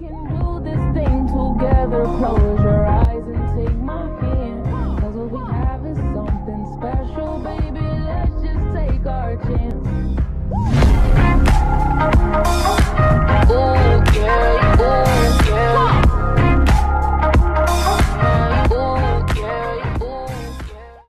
can